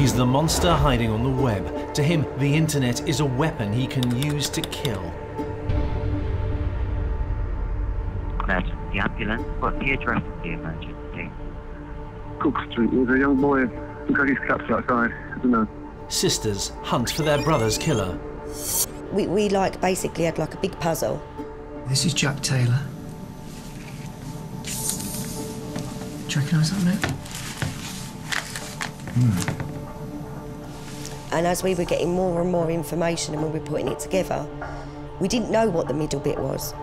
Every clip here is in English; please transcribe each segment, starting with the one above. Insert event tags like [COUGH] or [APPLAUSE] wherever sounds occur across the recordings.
He's the monster hiding on the web. To him, the internet is a weapon he can use to kill. That the ambulance, what's the address of the emergency? Cooke Street. There's a young boy who got his caps outside. I don't know. Sisters hunt for their brother's killer. We, we like basically had like a big puzzle. This is Jack Taylor. Do you recognise that name? Hmm. And as we were getting more and more information and we were putting it together, we didn't know what the middle bit was.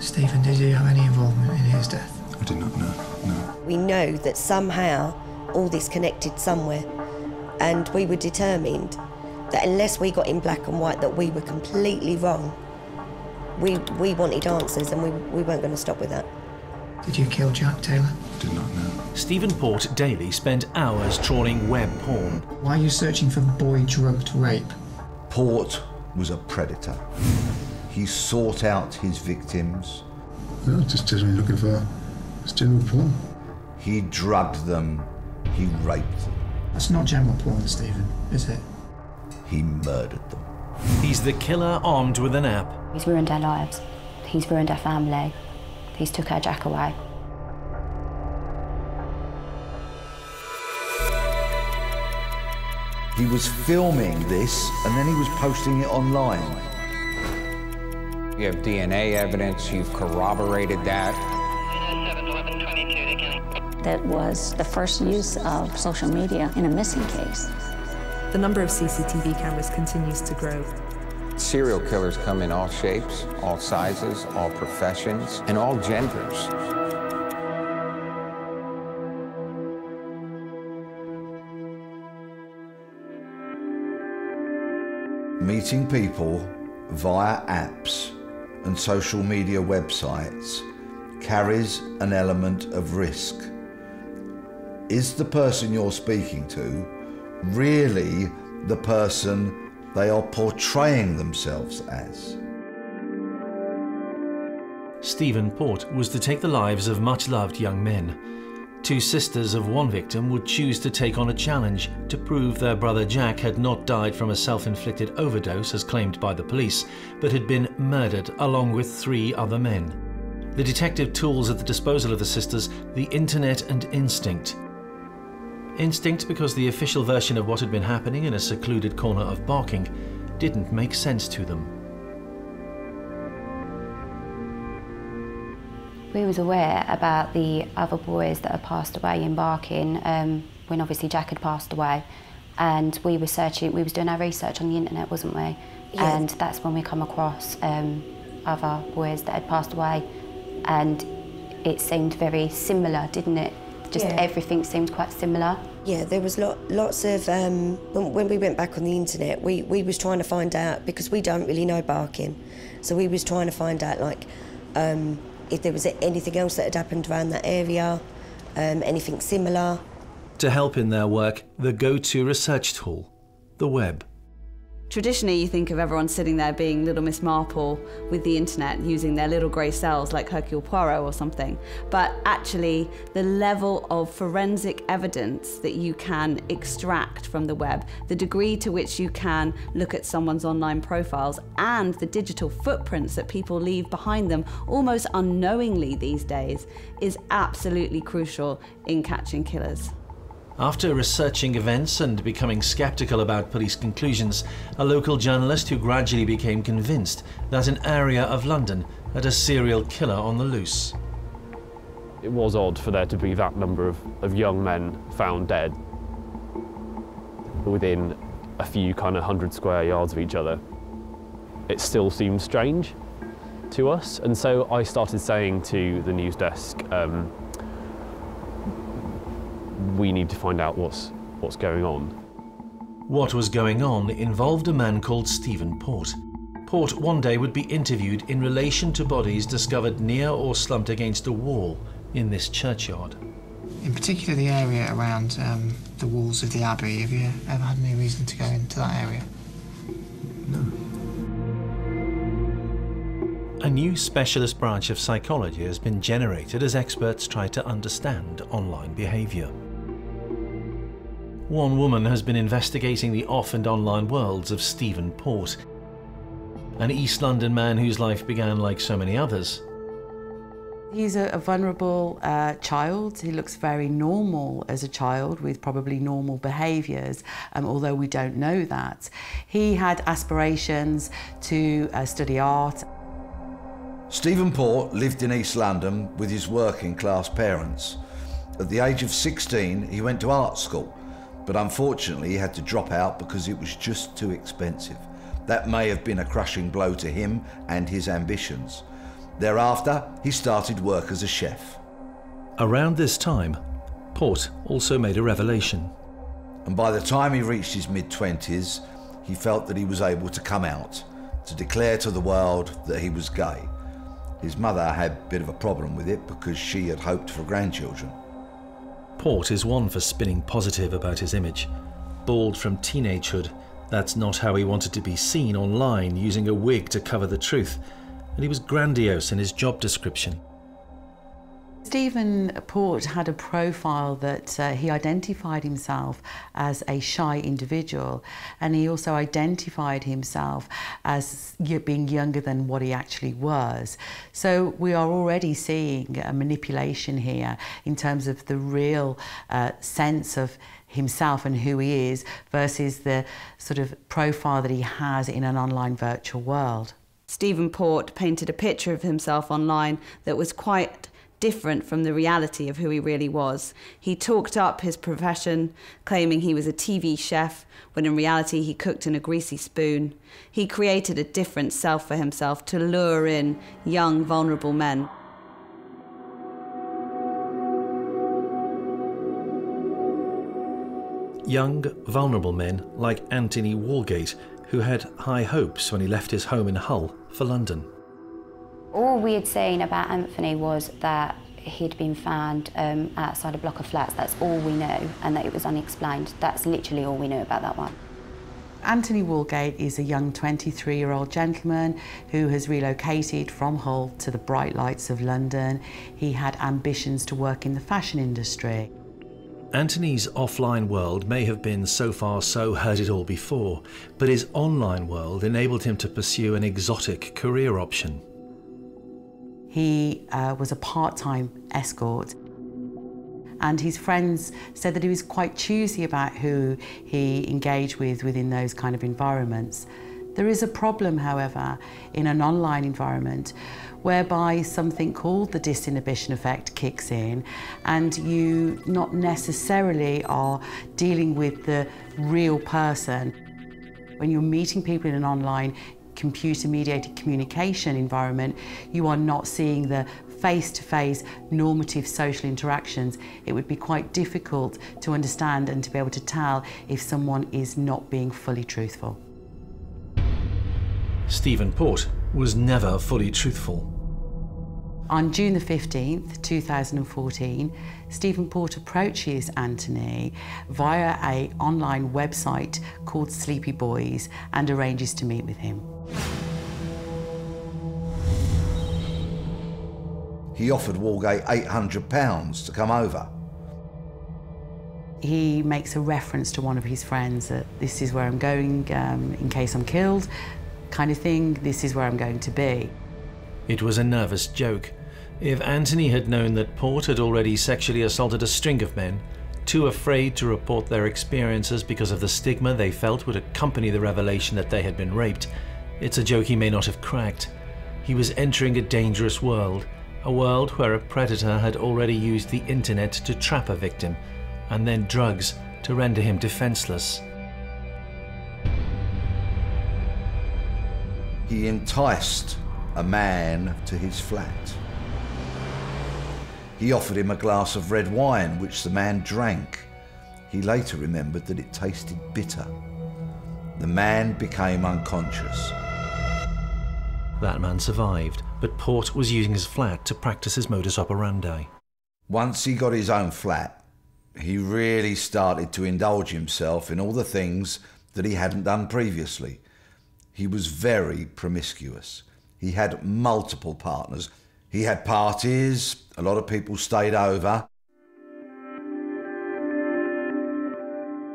Stephen, did you have any involvement in his death? I did not know, no. We know that somehow all this connected somewhere. And we were determined that unless we got in black and white that we were completely wrong, we, we wanted answers and we, we weren't going to stop with that. Did you kill Jack Taylor? I Did not know. Stephen Port daily spent hours trawling web porn. Why are you searching for boy drugged rape? Port was a predator. He sought out his victims. No, just generally looking uh, for just general porn. He drugged them. He raped them. That's not general porn, Stephen, is it? He murdered them. He's the killer armed with an app. He's ruined our lives. He's ruined our family. He's took our Jack away. He was filming this and then he was posting it online. You have DNA evidence, you've corroborated that. That was the first use of social media in a missing case. The number of CCTV cameras continues to grow. Serial killers come in all shapes, all sizes, all professions, and all genders. Meeting people via apps and social media websites carries an element of risk. Is the person you're speaking to really the person they are portraying themselves as? Stephen Port was to take the lives of much loved young men. Two sisters of one victim would choose to take on a challenge to prove their brother Jack had not died from a self inflicted overdose as claimed by the police, but had been murdered along with three other men. The detective tools at the disposal of the sisters, the internet and instinct. Instinct because the official version of what had been happening in a secluded corner of Barking didn't make sense to them. We was aware about the other boys that had passed away in Barking um, when obviously Jack had passed away, and we were searching. We was doing our research on the internet, wasn't we? Yeah. And that's when we come across um, other boys that had passed away, and it seemed very similar, didn't it? Just Yeah. everything seemed quite similar. Yeah, there was lot, lots of um, when, when we went back on the internet, we, we was trying to find out because we don't really know barking, so we was trying to find out like um, if there was anything else that had happened around that area, um, anything similar. To help in their work, the go to research tool, the web. Traditionally, you think of everyone sitting there being Little Miss Marple with the internet, using their little grey cells like Hercule Poirot or something. But actually, the level of forensic evidence that you can extract from the web, the degree to which you can look at someone's online profiles, and the digital footprints that people leave behind them almost unknowingly these days, is absolutely crucial in catching killers. After researching events and becoming skeptical about police conclusions, a local journalist who gradually became convinced that an area of London had a serial killer on the loose. It was odd for there to be that number of, of young men found dead within a few kind of hundred square yards of each other. It still seemed strange to us, and so I started saying to the news desk, um, we need to find out what's, what's going on. What was going on involved a man called Stephen Port. Port one day would be interviewed in relation to bodies discovered near or slumped against a wall in this churchyard. In particular, the area around um, the walls of the Abbey. Have you ever had any reason to go into that area? No. A new specialist branch of psychology has been generated as experts try to understand online behaviour. One woman has been investigating the off and online worlds of Stephen Port, an East London man whose life began like so many others. He's a, a vulnerable uh, child. He looks very normal as a child with probably normal behaviours, um, although we don't know that. He had aspirations to uh, study art. Stephen Port lived in East London with his working class parents. At the age of 16, he went to art school, but unfortunately, he had to drop out because it was just too expensive. That may have been a crushing blow to him and his ambitions. Thereafter, he started work as a chef. Around this time, Port also made a revelation. And by the time he reached his mid 20s, he felt that he was able to come out, to declare to the world that he was gay. His mother had a bit of a problem with it because she had hoped for grandchildren. Port is one for spinning positive about his image. Bald from teenagehood, that's not how he wanted to be seen online using a wig to cover the truth and he was grandiose in his job description. Stephen Port had a profile that uh, he identified himself as a shy individual and he also identified himself as being younger than what he actually was. So we are already seeing a manipulation here in terms of the real uh, sense of himself and who he is versus the sort of profile that he has in an online virtual world. Stephen Port painted a picture of himself online that was quite different from the reality of who he really was. He talked up his profession, claiming he was a TV chef, when in reality he cooked in a greasy spoon. He created a different self for himself to lure in young, vulnerable men. Young, vulnerable men like Anthony Walgate who had high hopes when he left his home in Hull for London. All we had seen about Anthony was that he'd been found um, outside a block of flats. That's all we knew, and that it was unexplained. That's literally all we knew about that one. Anthony Walgate is a young 23 year old gentleman who has relocated from Hull to the bright lights of London. He had ambitions to work in the fashion industry. Anthony's offline world may have been so far so heard it all before, but his online world enabled him to pursue an exotic career option. He uh, was a part-time escort and his friends said that he was quite choosy about who he engaged with within those kind of environments. There is a problem, however, in an online environment whereby something called the disinhibition effect kicks in and you not necessarily are dealing with the real person. When you're meeting people in an online computer mediated communication environment, you are not seeing the face-to-face normative social interactions, it would be quite difficult to understand and to be able to tell if someone is not being fully truthful. Stephen Port was never fully truthful. On June the 15th, 2014, Stephen Port approaches Anthony via a online website called Sleepy Boys and arranges to meet with him. He offered Walgate £800 to come over. He makes a reference to one of his friends that this is where I'm going um, in case I'm killed kind of thing, this is where I'm going to be. It was a nervous joke. If Anthony had known that Port had already sexually assaulted a string of men, too afraid to report their experiences because of the stigma they felt would accompany the revelation that they had been raped, it's a joke he may not have cracked. He was entering a dangerous world, a world where a predator had already used the internet to trap a victim, and then drugs to render him defenseless. he enticed a man to his flat. He offered him a glass of red wine, which the man drank. He later remembered that it tasted bitter. The man became unconscious. That man survived, but Port was using his flat to practice his modus operandi. Once he got his own flat, he really started to indulge himself in all the things that he hadn't done previously. He was very promiscuous. He had multiple partners. He had parties, a lot of people stayed over.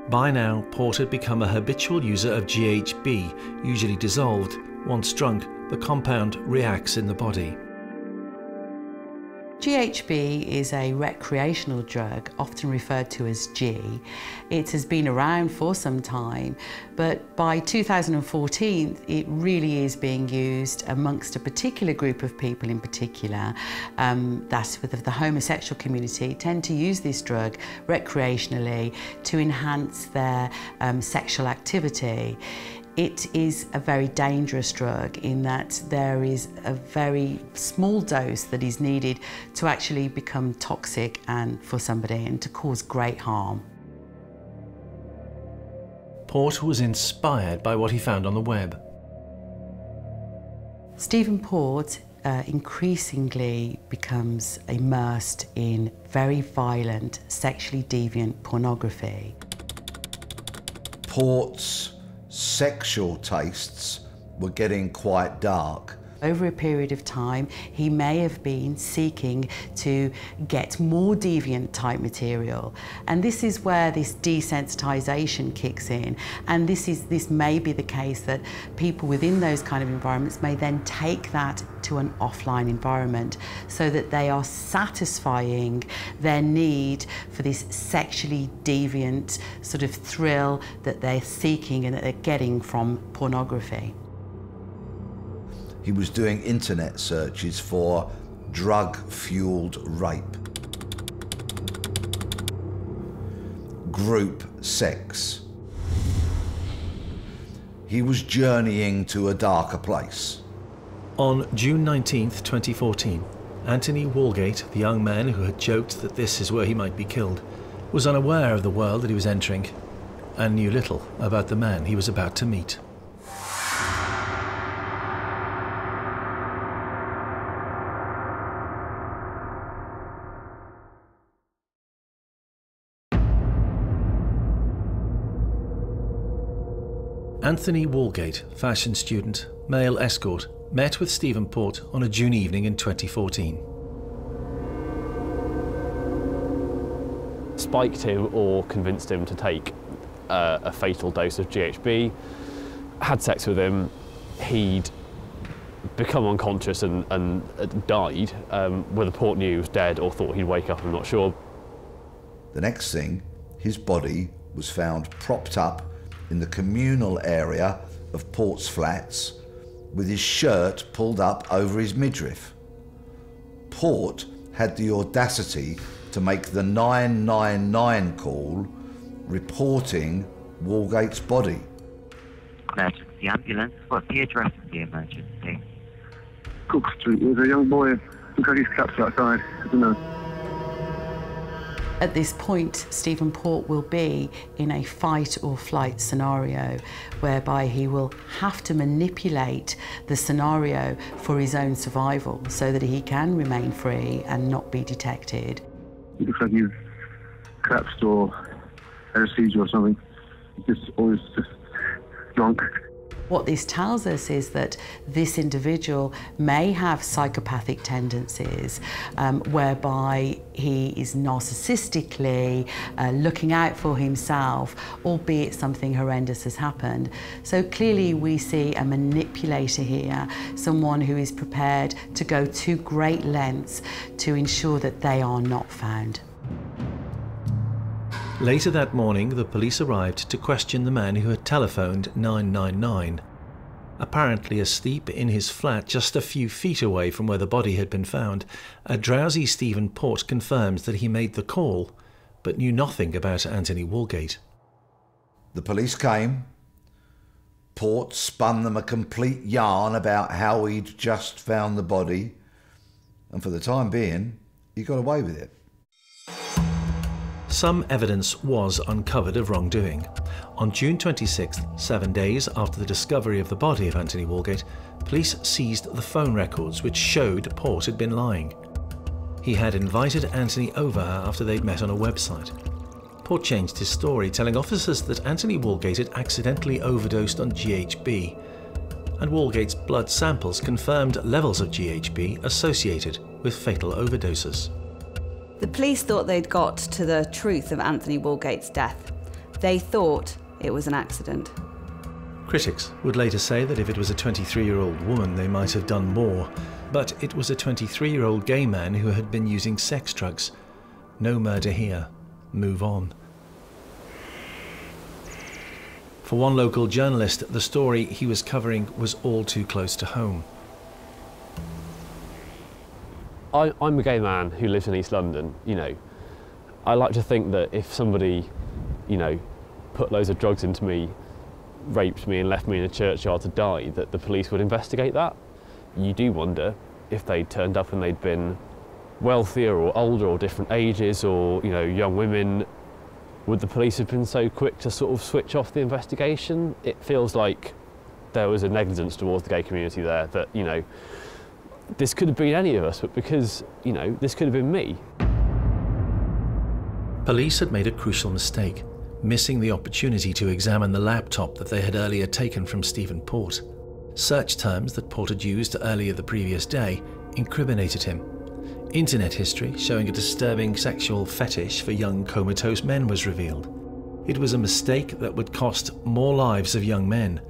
By now, Port had become a habitual user of GHB, usually dissolved. Once drunk, the compound reacts in the body. GHB is a recreational drug, often referred to as G. It has been around for some time, but by 2014 it really is being used amongst a particular group of people in particular, um, that's with the homosexual community, tend to use this drug recreationally to enhance their um, sexual activity. It is a very dangerous drug in that there is a very small dose that is needed to actually become toxic and for somebody and to cause great harm. Port was inspired by what he found on the web. Stephen Port uh, increasingly becomes immersed in very violent, sexually deviant pornography. Port's sexual tastes were getting quite dark. Over a period of time, he may have been seeking to get more deviant type material. And this is where this desensitization kicks in. And this is this may be the case that people within those kind of environments may then take that to an offline environment so that they are satisfying their need for this sexually deviant sort of thrill that they're seeking and that they're getting from pornography. He was doing internet searches for drug-fueled rape. Group sex. He was journeying to a darker place. On June 19, 2014, Anthony Walgate, the young man who had joked that this is where he might be killed, was unaware of the world that he was entering and knew little about the man he was about to meet. Anthony Walgate, fashion student, male escort, met with Stephen Port on a June evening in 2014. Spiked him or convinced him to take uh, a fatal dose of GHB, had sex with him, he'd become unconscious and, and died. Um, whether Port knew he was dead or thought he'd wake up, I'm not sure. The next thing, his body was found propped up in the communal area of Port's flats with his shirt pulled up over his midriff. Port had the audacity to make the 999 call reporting Walgate's body. Emergency ambulance. What's the address of the emergency? Cooke Street. There's a young boy who got his caps outside. I don't know. At this point, Stephen Port will be in a fight or flight scenario whereby he will have to manipulate the scenario for his own survival so that he can remain free and not be detected. It looks like he's collapsed or had a seizure or something. Just always just drunk. What this tells us is that this individual may have psychopathic tendencies um, whereby he is narcissistically uh, looking out for himself, albeit something horrendous has happened. So clearly we see a manipulator here, someone who is prepared to go to great lengths to ensure that they are not found. Later that morning, the police arrived to question the man who had telephoned 999. Apparently asleep in his flat just a few feet away from where the body had been found, a drowsy Stephen Port confirms that he made the call, but knew nothing about Anthony Walgate. The police came. Port spun them a complete yarn about how he'd just found the body, and for the time being, he got away with it. Some evidence was uncovered of wrongdoing. On June 26th, seven days after the discovery of the body of Anthony Walgate, police seized the phone records which showed Port had been lying. He had invited Anthony over after they'd met on a website. Port changed his story, telling officers that Anthony Walgate had accidentally overdosed on GHB, and Walgate's blood samples confirmed levels of GHB associated with fatal overdoses. The police thought they'd got to the truth of Anthony Walgate's death, They thought it was an accident. Critics would later say that if it was a 23 year old woman, they might have done more. But it was a 23 year old gay man who had been using sex drugs. No murder here. Move on. For one local journalist, the story he was covering was all too close to home. I, I'm a gay man who lives in East London. You know, I like to think that if somebody, you know, put loads of drugs into me, raped me and left me in a churchyard to die, that the police would investigate that. You do wonder if they'd turned up and they'd been wealthier or older or different ages or, you know, young women, would the police have been so quick to sort of switch off the investigation? It feels like there was a negligence towards the gay community there that, you know, this could have been any of us, but because, you know, this could have been me. Police had made a crucial mistake, missing the opportunity to examine the laptop that they had earlier taken from Stephen Port. Search terms that Port had used earlier the previous day incriminated him. Internet history showing a disturbing sexual fetish for young comatose men was revealed. It was a mistake that would cost more lives of young men.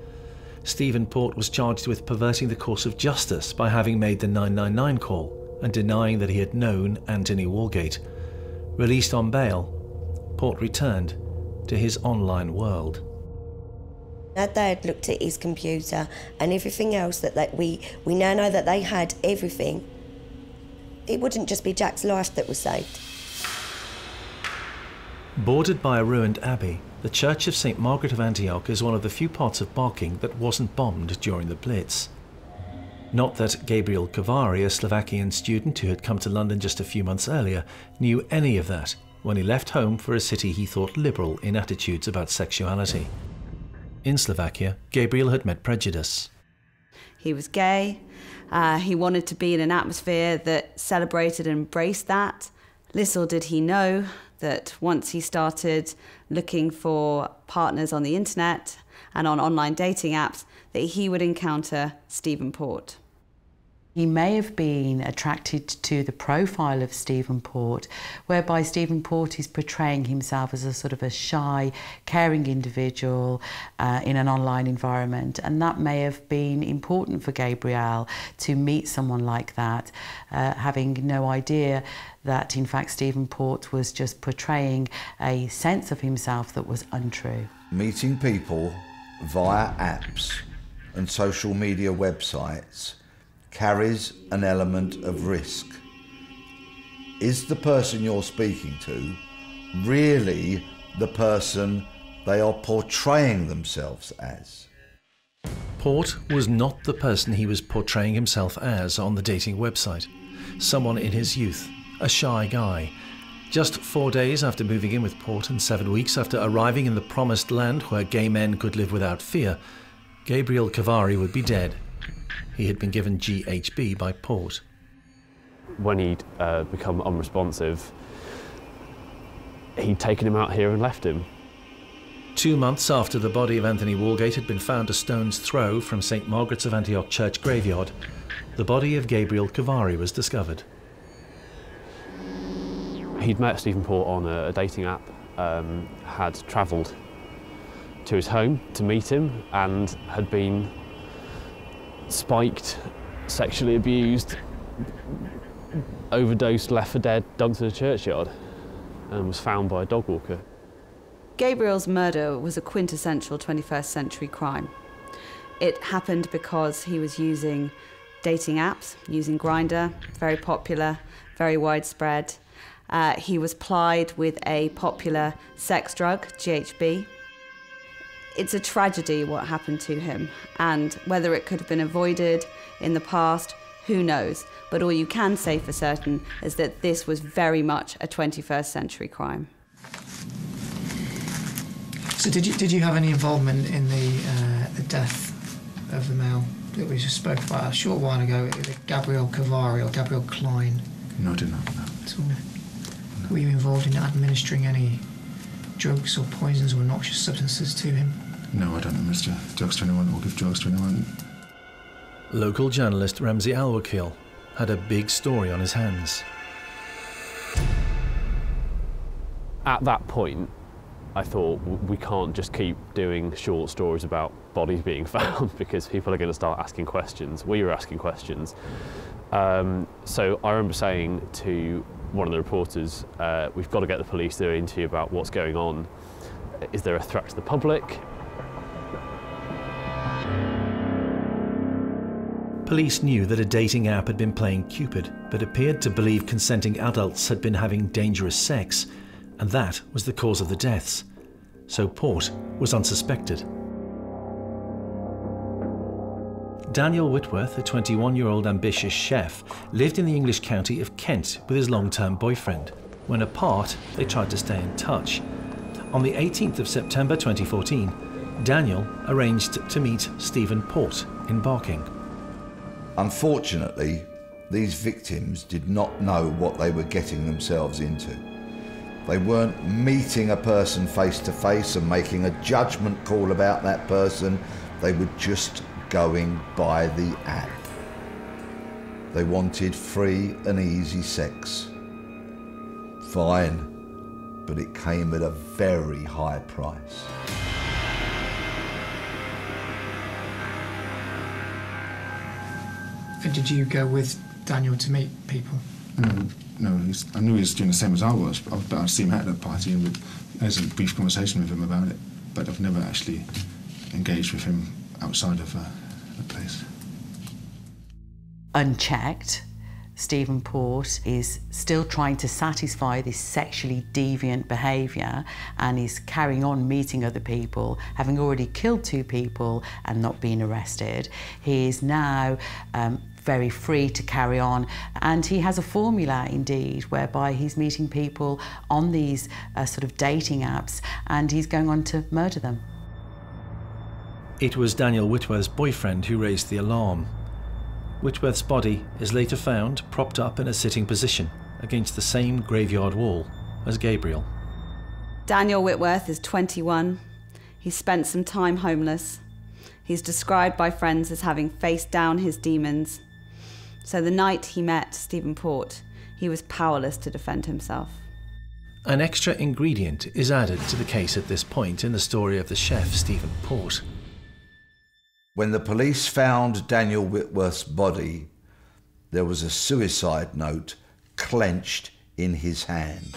Stephen Port was charged with perverting the course of justice by having made the 999 call and denying that he had known Anthony Walgate. Released on bail, Port returned to his online world. That they had looked at his computer and everything else that they, we we now know that they had everything. It wouldn't just be Jack's life that was saved. Bordered by a ruined abbey, the Church of St. Margaret of Antioch is one of the few parts of Barking that wasn't bombed during the Blitz. Not that Gabriel Kovari, a Slovakian student who had come to London just a few months earlier, knew any of that when he left home for a city he thought liberal in attitudes about sexuality. In Slovakia, Gabriel had met prejudice. He was gay. Uh, he wanted to be in an atmosphere that celebrated and embraced that. Little did he know that once he started looking for partners on the internet and on online dating apps, that he would encounter Stephen Port. He may have been attracted to the profile of Stephen Port, whereby Stephen Port is portraying himself as a sort of a shy, caring individual uh, in an online environment. And that may have been important for Gabriel to meet someone like that, uh, having no idea that in fact Stephen Port was just portraying a sense of himself that was untrue. Meeting people via apps and social media websites carries an element of risk. Is the person you're speaking to really the person they are portraying themselves as? Port was not the person he was portraying himself as on the dating website. Someone in his youth, a shy guy. Just four days after moving in with Port and seven weeks after arriving in the promised land where gay men could live without fear, Gabriel Kovari would be dead he had been given GHB by Port. When he'd uh, become unresponsive, he'd taken him out here and left him. Two months after the body of Anthony Walgate had been found a stone's throw from St. Margaret's of Antioch Church graveyard, the body of Gabriel Kovari was discovered. He'd met Stephen Port on a, a dating app, um, had travelled to his home to meet him, and had been spiked, sexually abused, overdosed, left for dead, dumped in a churchyard, and was found by a dog walker. Gabriel's murder was a quintessential 21st century crime. It happened because he was using dating apps, using Grindr, very popular, very widespread. Uh, he was plied with a popular sex drug, GHB, it's a tragedy what happened to him, and whether it could have been avoided in the past, who knows? But all you can say for certain is that this was very much a 21st century crime. So, did you did you have any involvement in the uh, the death of the male that we just spoke about a short while ago, Gabriel Kovari or Gabriel Klein? No, I did not. No. At all. No. Were you involved in administering any drugs or poisons or noxious substances to him? No, I don't administer drugs to anyone or give drugs to anyone. Local journalist Ramzy Alwakeel had a big story on his hands. At that point, I thought we can't just keep doing short stories about bodies being [LAUGHS] found because people are going to start asking questions. We were asking questions. Um, so I remember saying to one of the reporters, uh, we've got to get the police there into about what's going on. Is there a threat to the public? Police knew that a dating app had been playing Cupid, but appeared to believe consenting adults had been having dangerous sex, and that was the cause of the deaths. So Port was unsuspected. Daniel Whitworth, a 21 year old ambitious chef, lived in the English county of Kent with his long term boyfriend. When apart, they tried to stay in touch. On the 18th of September 2014, Daniel arranged to meet Stephen Port in Barking. Unfortunately, these victims did not know what they were getting themselves into. They weren't meeting a person face to face and making a judgment call about that person. They were just going by the app. They wanted free and easy sex. Fine, but it came at a very high price. Did you go with Daniel to meet people? No, no he's, I knew he was doing the same as I was, but I've, but I've seen him at that party and with, there's a brief conversation with him about it, but I've never actually engaged with him outside of uh, the place. Unchecked, Stephen Port is still trying to satisfy this sexually deviant behaviour and is carrying on meeting other people, having already killed two people and not been arrested. He is now um, very free to carry on and he has a formula indeed whereby he's meeting people on these uh, sort of dating apps and he's going on to murder them. It was Daniel Whitworth's boyfriend who raised the alarm. Whitworth's body is later found propped up in a sitting position against the same graveyard wall as Gabriel. Daniel Whitworth is 21. He spent some time homeless. He's described by friends as having faced down his demons. So the night he met Stephen Port, he was powerless to defend himself. An extra ingredient is added to the case at this point in the story of the chef Stephen Port. When the police found Daniel Whitworth's body, there was a suicide note clenched in his hand.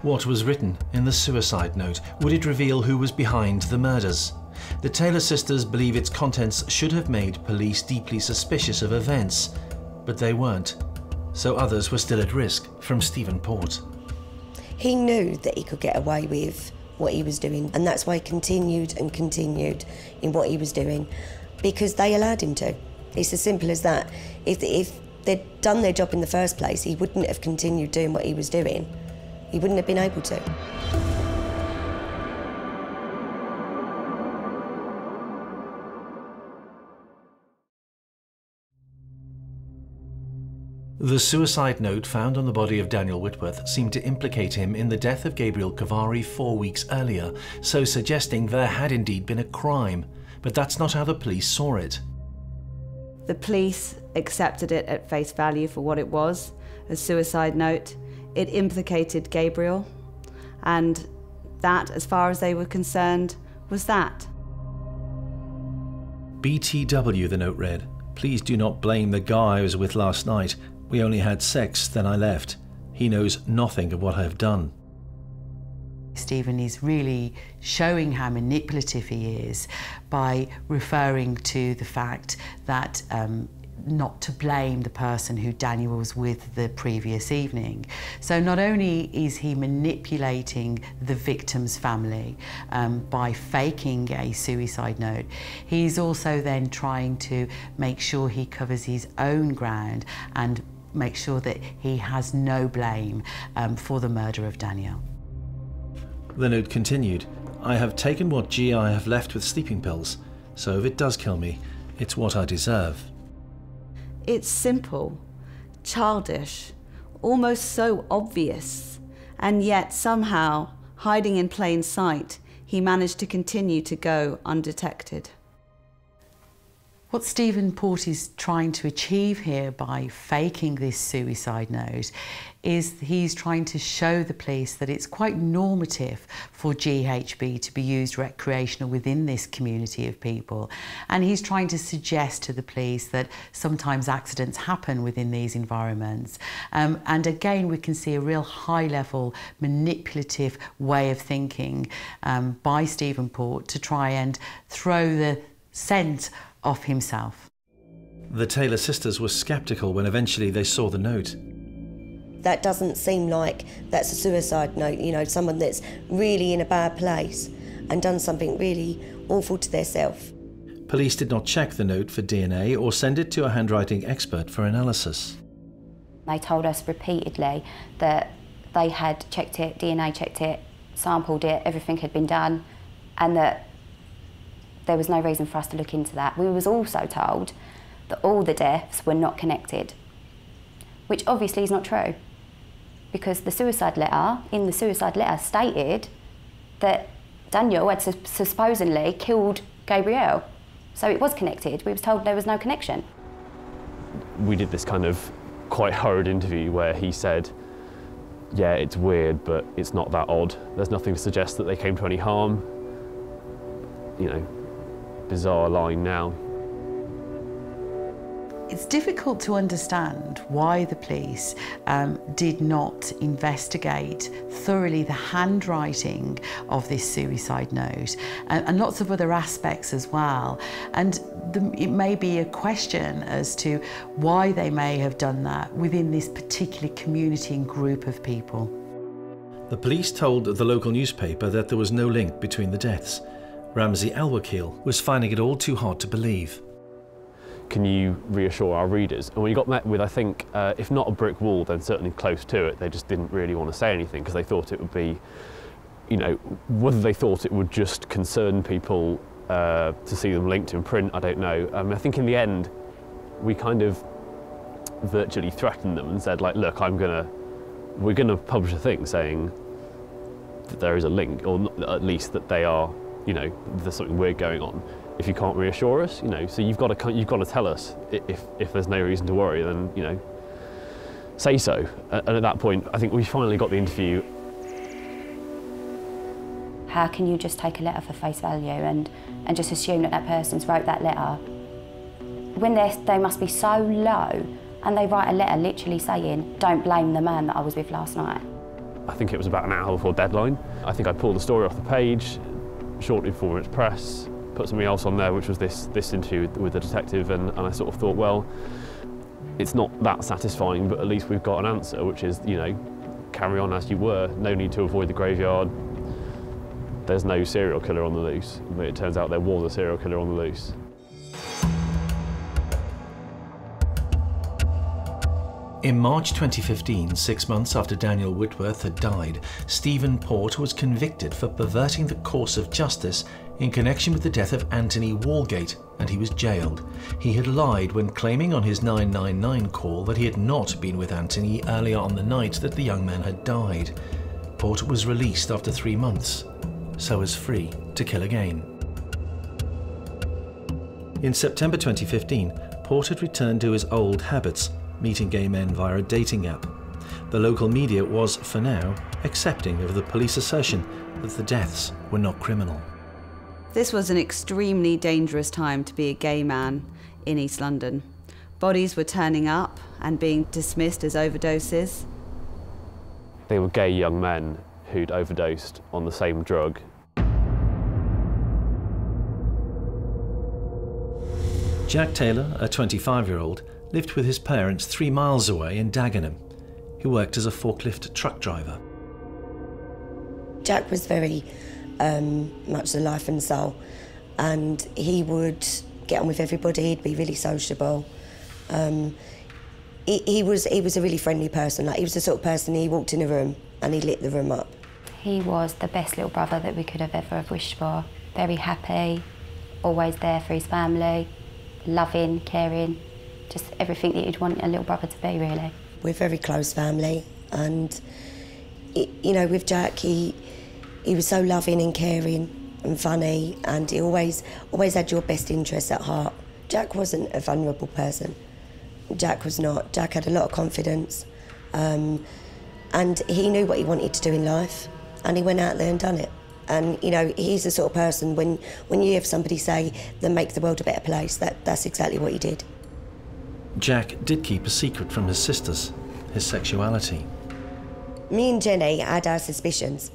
What was written in the suicide note? Would it reveal who was behind the murders? The Taylor sisters believe its contents should have made police deeply suspicious of events, but they weren't. So others were still at risk from Stephen Port. He knew that he could get away with what he was doing. And that's why he continued and continued in what he was doing because they allowed him to. It's as simple as that. If, if they'd done their job in the first place, he wouldn't have continued doing what he was doing. He wouldn't have been able to. The suicide note found on the body of Daniel Whitworth seemed to implicate him in the death of Gabriel Kovari four weeks earlier, so suggesting there had indeed been a crime. But that's not how the police saw it. The police accepted it at face value for what it was a suicide note. It implicated Gabriel, and that, as far as they were concerned, was that. BTW, the note read. Please do not blame the guy I was with last night. We only had sex, then I left. He knows nothing of what I have done. Stephen is really showing how manipulative he is by referring to the fact that um, not to blame the person who Daniel was with the previous evening. So not only is he manipulating the victim's family um, by faking a suicide note, he's also then trying to make sure he covers his own ground and make sure that he has no blame um, for the murder of Daniel. The note continued I have taken what GI have left with sleeping pills, so if it does kill me, it's what I deserve. It's simple, childish, almost so obvious, and yet somehow, hiding in plain sight, he managed to continue to go undetected. What Stephen Port is trying to achieve here by faking this suicide note is he's trying to show the police that it's quite normative for GHB to be used recreational within this community of people. And he's trying to suggest to the police that sometimes accidents happen within these environments. Um, and again, we can see a real high level manipulative way of thinking um, by Stephen Port to try and throw the scent off himself. The Taylor sisters were sceptical when eventually they saw the note. That doesn't seem like that's a suicide note, you know, someone that's really in a bad place and done something really awful to themselves. Police did not check the note for DNA or send it to a handwriting expert for analysis. They told us repeatedly that they had checked it, DNA checked it, sampled it, everything had been done, and that there was no reason for us to look into that. We was also told that all the deaths were not connected, which obviously is not true because the suicide letter, in the suicide letter, stated that Daniel had supposedly killed Gabriel. So it was connected. We was told there was no connection. We did this kind of quite hurried interview where he said, yeah, it's weird, but it's not that odd. There's nothing to suggest that they came to any harm. You know, bizarre line now. It's difficult to understand why the police um, did not investigate thoroughly the handwriting of this suicide note and, and lots of other aspects as well. And the, it may be a question as to why they may have done that within this particular community and group of people. The police told the local newspaper that there was no link between the deaths. Ramzy Alwakeel was finding it all too hard to believe can you reassure our readers? And we got met with, I think, uh, if not a brick wall, then certainly close to it. They just didn't really want to say anything because they thought it would be, you know, whether they thought it would just concern people uh, to see them linked in print, I don't know. Um, I think in the end, we kind of virtually threatened them and said, like, look, I'm gonna, we're gonna publish a thing saying that there is a link, or at least that they are, you know, there's something weird going on if you can't reassure us, you know, so you've got to you've got to tell us if if there's no reason to worry, then you know, say so. And at that point, I think we finally got the interview. How can you just take a letter for face value and and just assume that that person's wrote that letter when they they must be so low and they write a letter literally saying, "Don't blame the man that I was with last night." I think it was about an hour before deadline. I think I pulled the story off the page shortly before its press put something else on there, which was this, this interview with, with the detective, and, and I sort of thought, well, it's not that satisfying, but at least we've got an answer, which is, you know, carry on as you were, no need to avoid the graveyard. There's no serial killer on the loose, but it turns out there was a serial killer on the loose. In March 2015, six months after Daniel Whitworth had died, Stephen Port was convicted for perverting the course of justice in connection with the death of Anthony Walgate, and he was jailed. He had lied when claiming on his 999 call that he had not been with Anthony earlier on the night that the young man had died. Port was released after three months, so was free to kill again. In September 2015, Port had returned to his old habits meeting gay men via a dating app. The local media was, for now, accepting of the police assertion that the deaths were not criminal. This was an extremely dangerous time to be a gay man in East London. Bodies were turning up and being dismissed as overdoses. They were gay young men who'd overdosed on the same drug Jack Taylor, a 25 year old, lived with his parents three miles away in Dagenham. He worked as a forklift truck driver. Jack was very um, much the life and soul, and he would get on with everybody. He'd be really sociable. Um, he, he, was he was a really friendly person. Like he was the sort of person he walked in a room and he lit the room up. He was the best little brother that we could have ever have wished for. Very happy, always there for his family, loving, caring, just everything that you'd want a little brother to be, really. We're very close family, and it, you know, with Jack, he he was so loving and caring and funny, and he always always had your best interests at heart. Jack wasn't a vulnerable person. Jack was not. Jack had a lot of confidence, um, and he knew what he wanted to do in life, and he went out there and done it. And you know, he's the sort of person when when you have somebody say, "Then make the world a better place," that that's exactly what he did. Jack did keep a secret from his sisters, his sexuality. Me and Jenny had our suspicions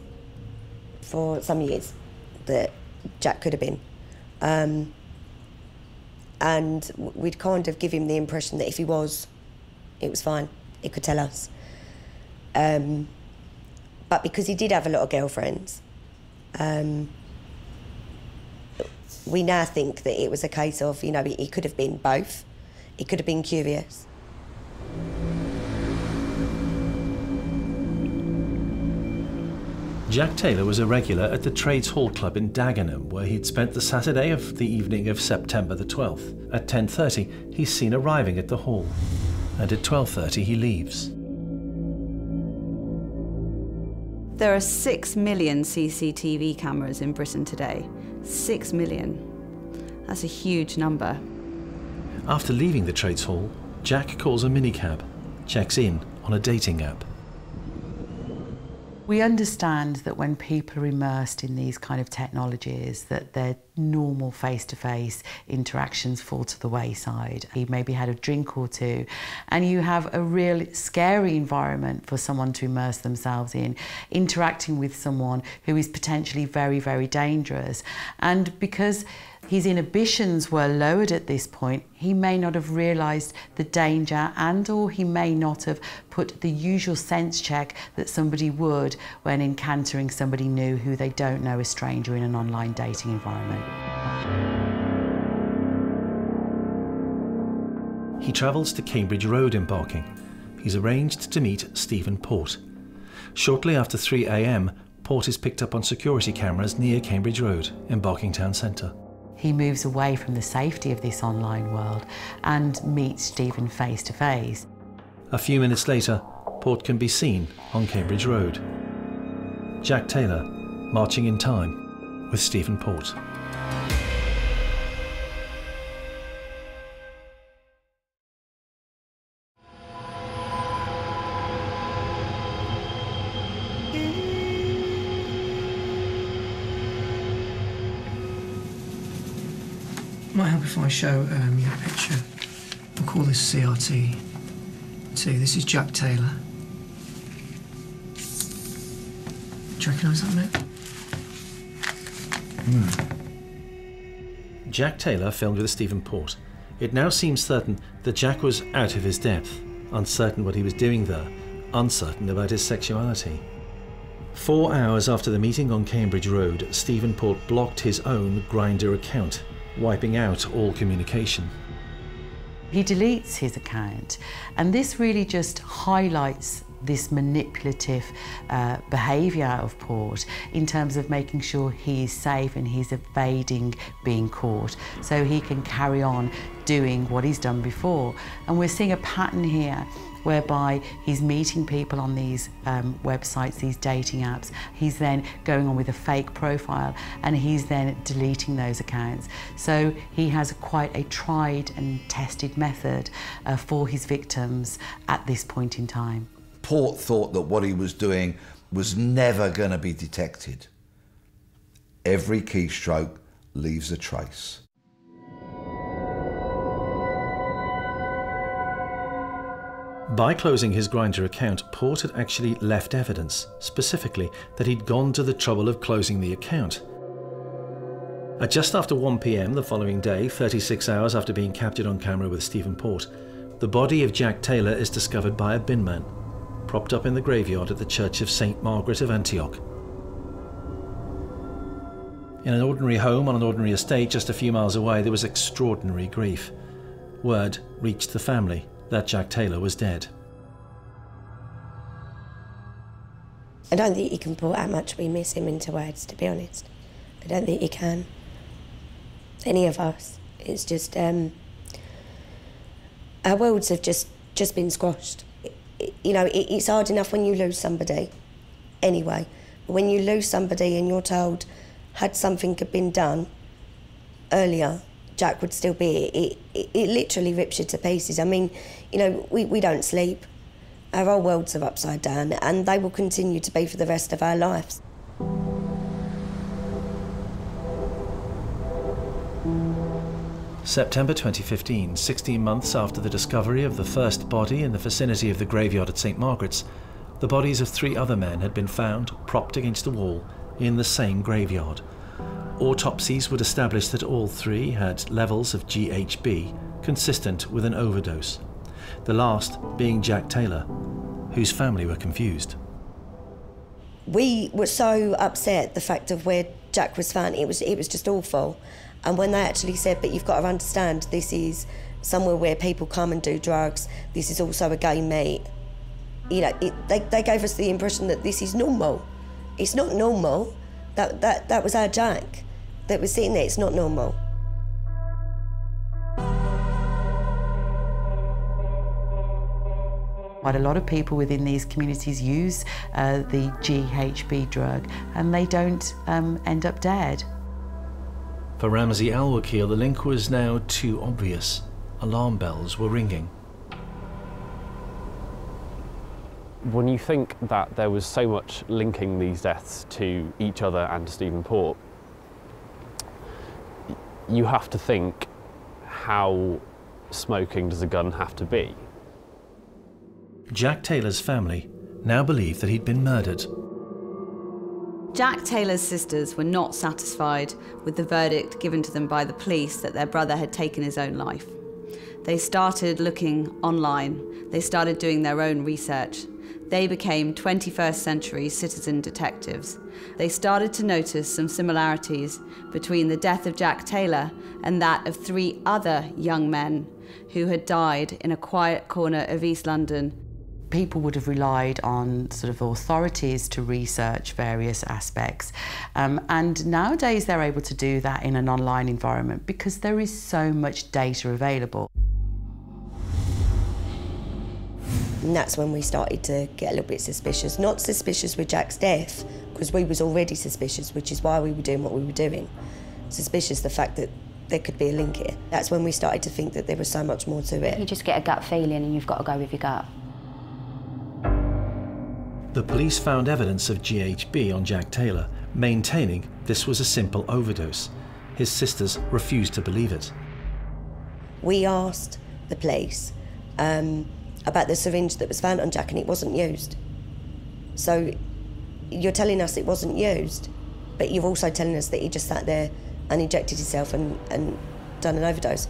for some years that Jack could have been. Um, and we'd kind of give him the impression that if he was, it was fine. He could tell us. Um, but because he did have a lot of girlfriends, um, we now think that it was a case of, you know, he could have been both. He could have been curious. Jack Taylor was a regular at the Trades Hall Club in Dagenham, where he'd spent the Saturday of the evening of September the 12th. At 10.30, he's seen arriving at the hall, and at 12.30 he leaves. There are six million CCTV cameras in Britain today. Six million. That's a huge number. After leaving the Trades Hall, Jack calls a minicab, checks in on a dating app. We understand that when people are immersed in these kind of technologies, that their normal face-to-face interactions fall to the wayside. You maybe had a drink or two, and you have a real scary environment for someone to immerse themselves in, interacting with someone who is potentially very, very dangerous. And because his inhibitions were lowered at this point, he may not have realised the danger and or he may not have put the usual sense check that somebody would when encountering somebody new who they don't know, a stranger in an online dating environment. He travels to Cambridge Road in Barking. He's arranged to meet Stephen Port. Shortly after 3am, Port is picked up on security cameras near Cambridge Road in Barking Town Centre. He moves away from the safety of this online world and meets Stephen face to face. A few minutes later, Port can be seen on Cambridge Road. Jack Taylor marching in time with Stephen Port. If I show um, you a picture. We'll call this CRT. See, this is Jack Taylor. Do you recognise that mate? Jack Taylor filmed with Stephen Port. It now seems certain that Jack was out of his depth, uncertain what he was doing there, uncertain about his sexuality. Four hours after the meeting on Cambridge Road, Stephen Port blocked his own Grindr account, wiping out all communication. He deletes his account, and this really just highlights this manipulative uh, behaviour of Port in terms of making sure he is safe and he's evading being caught so he can carry on doing what he's done before. And we're seeing a pattern here whereby he's meeting people on these um, websites, these dating apps. He's then going on with a fake profile and he's then deleting those accounts. So he has quite a tried and tested method uh, for his victims at this point in time. Port thought that what he was doing was never going to be detected. Every keystroke leaves a trace. By closing his Grindr account, Port had actually left evidence, specifically that he'd gone to the trouble of closing the account. At just after 1 pm the following day, 36 hours after being captured on camera with Stephen Port, the body of Jack Taylor is discovered by a binman, propped up in the graveyard at the Church of St. Margaret of Antioch. In an ordinary home on an ordinary estate just a few miles away, there was extraordinary grief. Word reached the family that Jack Taylor was dead. I don't think you can put how much we miss him into words, to be honest. I don't think you can. Any of us. It's just, um, our worlds have just, just been squashed. It- you know, it, it's hard enough when you lose somebody, anyway. But when you lose somebody and you're told, had something been done earlier, Jack would still be it, it, it literally rips you to pieces. I mean, you know, we, we don't sleep. Our whole worlds are upside down, and they will continue to be for the rest of our lives. September 2015, 16 months after the discovery of the first body in the vicinity of the graveyard at St Margaret's, the bodies of three other men had been found propped against a wall in the same graveyard. Autopsies would establish that all three had levels of GHB consistent with an overdose, the last being Jack Taylor, whose family were confused. We were so upset the fact of where Jack was found. It was it was just awful. And when they actually said, "But you've got to understand, this is somewhere where people come and do drugs. This is also a gay meet." You know, it, they they gave us the impression that this is normal. It's not normal. That that that was our Jack that was sitting there. It's not normal. Quite a lot of people within these communities use uh, the GHB drug and they don't um, end up dead. For Ramzy Alwakeel, the link was now too obvious. Alarm bells were ringing. When you think that there was so much linking these deaths to each other and to Stephen Port, you have to think how smoking does a gun have to be? Jack Taylor's family now believe that he'd been murdered. Jack Taylor's sisters were not satisfied with the verdict given to them by the police that their brother had taken his own life. They started looking online, they started doing their own research. They became 21st century citizen detectives. They started to notice some similarities between the death of Jack Taylor and that of three other young men who had died in a quiet corner of East London people would have relied on sort of authorities to research various aspects. Um, and nowadays they're able to do that in an online environment because there is so much data available. And that's when we started to get a little bit suspicious. Not suspicious with Jack's death, because we was already suspicious, which is why we were doing what we were doing. Suspicious the fact that there could be a link here. That's when we started to think that there was so much more to it. You just get a gut feeling and you've got to go with your gut. The police found evidence of GHB on Jack Taylor, maintaining this was a simple overdose. His sisters refused to believe it. We asked the police um, about the syringe that was found on Jack and it wasn't used. So you're telling us it wasn't used, but you're also telling us that he just sat there and injected himself and, and done an overdose.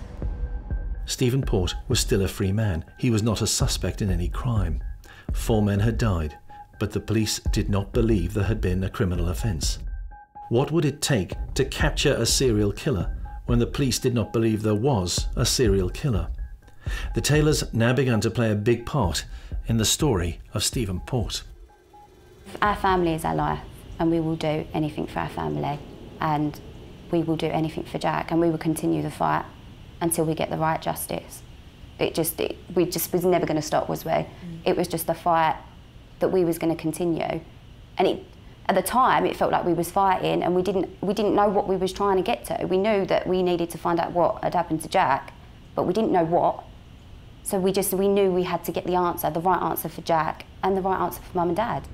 Stephen Port was still a free man. He was not a suspect in any crime. Four men had died but the police did not believe there had been a criminal offence. What would it take to capture a serial killer when the police did not believe there was a serial killer? The Taylors now began to play a big part in the story of Stephen Port. Our family is our life, and we will do anything for our family, and we will do anything for Jack, and we will continue the fight until we get the right justice. It just, it, we just was never going to stop, was we? Mm. It was just a fight that we was going to continue. And it, at the time, it felt like we was fighting, and we didn't we didn't know what we was trying to get to. We knew that we needed to find out what had happened to Jack, but we didn't know what. So we just we knew we had to get the answer, the right answer for Jack, and the right answer for Mum and Dad.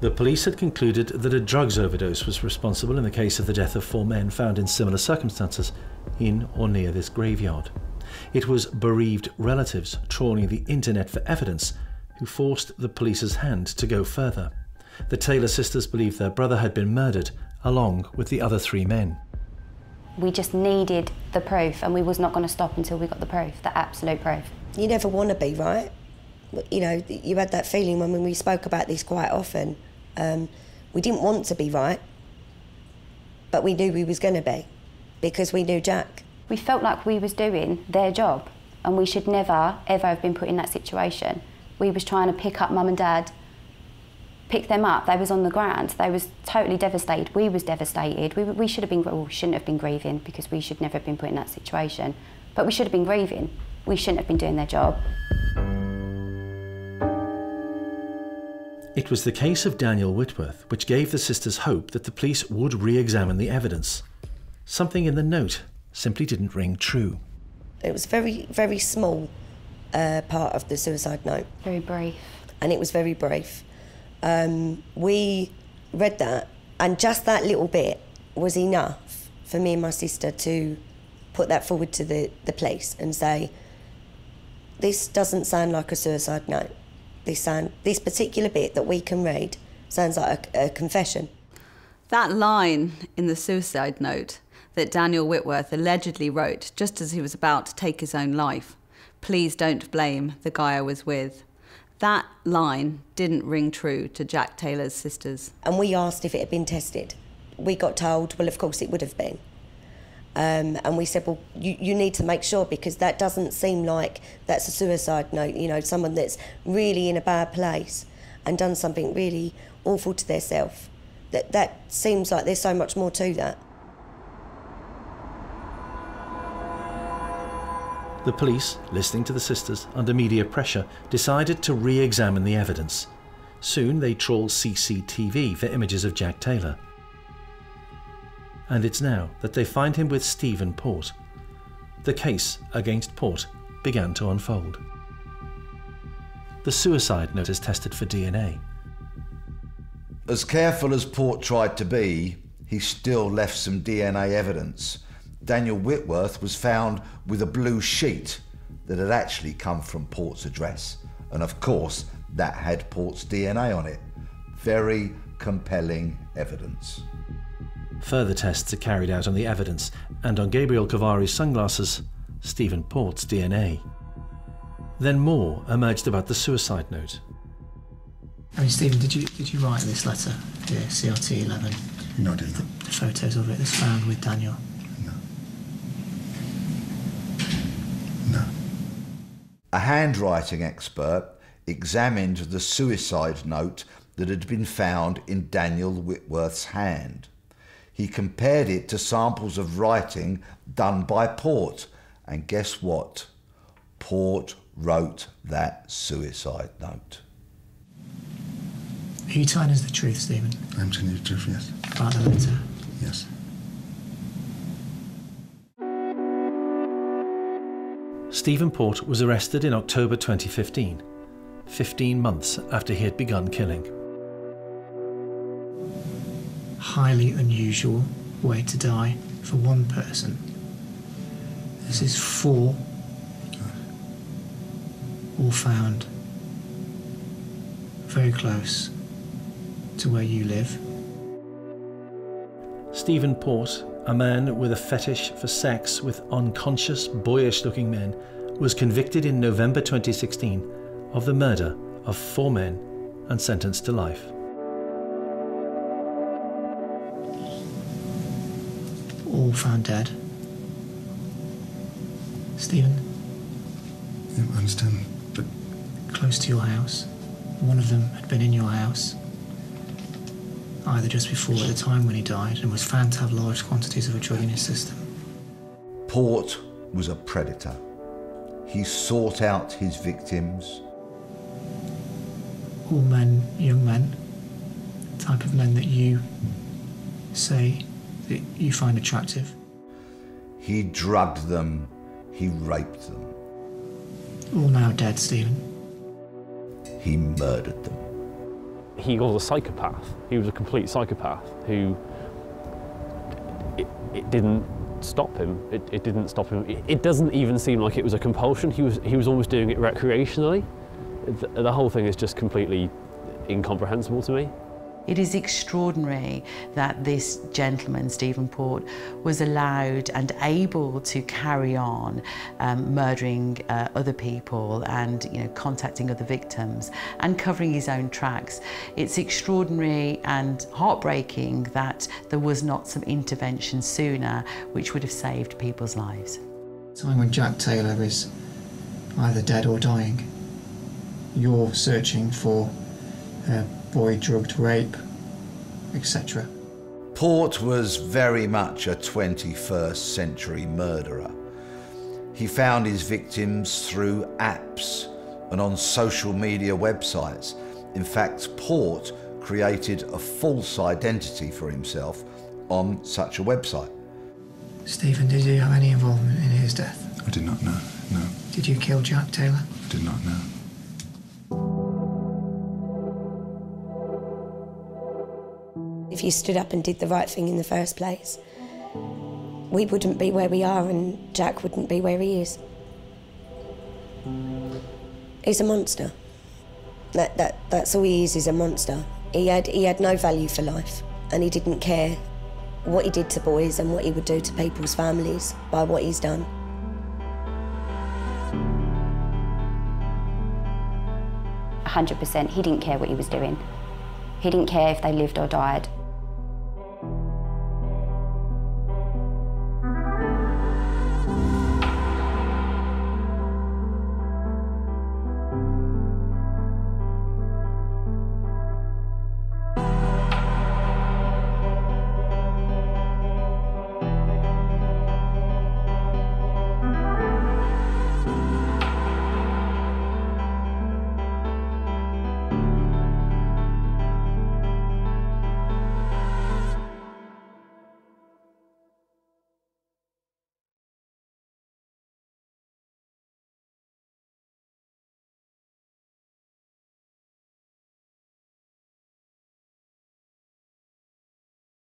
The police had concluded that a drugs overdose was responsible in the case of the death of four men found in similar circumstances in or near this graveyard. It was bereaved relatives trawling the internet for evidence who forced the police's hand to go further. The Taylor sisters believed their brother had been murdered along with the other three men. We just needed the proof and we was not going to stop until we got the proof, the absolute proof. You never want to be right. You know, you had that feeling when we spoke about this quite often. Um, we didn't want to be right, but we knew we was going to be because we knew Jack we felt like we was doing their job and we should never ever have been put in that situation we was trying to pick up mum and dad pick them up they was on the ground they was totally devastated we was devastated we, we should have been well, we shouldn't have been grieving because we should never have been put in that situation but we should have been grieving we shouldn't have been doing their job It was the case of Daniel Whitworth which gave the sisters hope that the police would re examine the evidence. something in the note simply didn't ring true. It was very, very small uh, part of the suicide note. Very brief. And it was very brief. Um, we read that, and just that little bit was enough for me and my sister to put that forward to the, the police and say, this doesn't sound like a suicide note. This, sound, this particular bit that we can read sounds like a, a confession. That line in the suicide note that Daniel Whitworth allegedly wrote just as he was about to take his own life please don't blame the guy I was with. That line didn't ring true to Jack Taylor's sisters. And we asked if it had been tested. We got told, well, of course it would have been. Um, and we said, well, you, you need to make sure because that doesn't seem like that's a suicide note, you know, someone that's really in a bad place and done something really awful to themselves. That, that seems like there's so much more to that. The police, listening to the sisters under media pressure, decided to re examine the evidence. Soon they trawled CCTV for images of Jack Taylor. And it's now that they find him with Stephen Port. The case against Port began to unfold. The suicide note is tested for DNA. As careful as Port tried to be, he still left some DNA evidence. Daniel Whitworth was found with a blue sheet that had actually come from Port's address. And of course, that had Port's DNA on it. Very compelling evidence. Further tests are carried out on the evidence and on Gabriel Kovari's sunglasses, Stephen Port's DNA. Then more emerged about the suicide note. I mean, Stephen, did you did you write this letter here, CRT 11? No, I didn't. The, the photos of it that's found with Daniel. A handwriting expert examined the suicide note that had been found in Daniel Whitworth's hand. He compared it to samples of writing done by Port, and guess what? Port wrote that suicide note. Are you telling us the truth, Stephen? I'm telling you the truth, yes. About the letter? Yes. Stephen Port was arrested in October 2015, 15 months after he had begun killing. Highly unusual way to die for one person. This is four, all found very close to where you live. Stephen Port, a man with a fetish for sex with unconscious, boyish looking men, was convicted in November 2016 of the murder of four men and sentenced to life. All found dead. Stephen? Yeah, I understand, but. Close to your house. One of them had been in your house either just before at the time when he died and was found to have large quantities of a drug in his system. Port was a predator. He sought out his victims. All men, young men, type of men that you say that you find attractive. He drugged them, he raped them. All now dead, Stephen. He murdered them he was a psychopath. He was a complete psychopath who it, it didn't stop him. It, it didn't stop him. It, it, doesn't even seem like it was a compulsion. He was he was almost doing it recreationally. The, the whole thing is just completely incomprehensible to me. It is extraordinary that this gentleman, Stephen Port, was allowed and able to carry on um, murdering uh, other people and you know, contacting other victims and covering his own tracks. It's extraordinary and heartbreaking that there was not some intervention sooner which would have saved people's lives. Time when Jack Taylor is either dead or dying, you're searching for uh, boy drugged rape, etc. Port was very much a 21st century murderer. He found his victims through apps and on social media websites. In fact, Port created a false identity for himself on such a website. Stephen, did you have any involvement in his death? I did not know, no. Did you kill Jack Taylor? I did not know. If you stood up and did the right thing in the first place, we wouldn't be where we are and Jack wouldn't be where he is. He's a monster. That, that, that's all he is, is a monster. He had, he had no value for life and he didn't care what he did to boys and what he would do to people's families by what he's done. hundred percent. He didn't care what he was doing. He didn't care if they lived or died.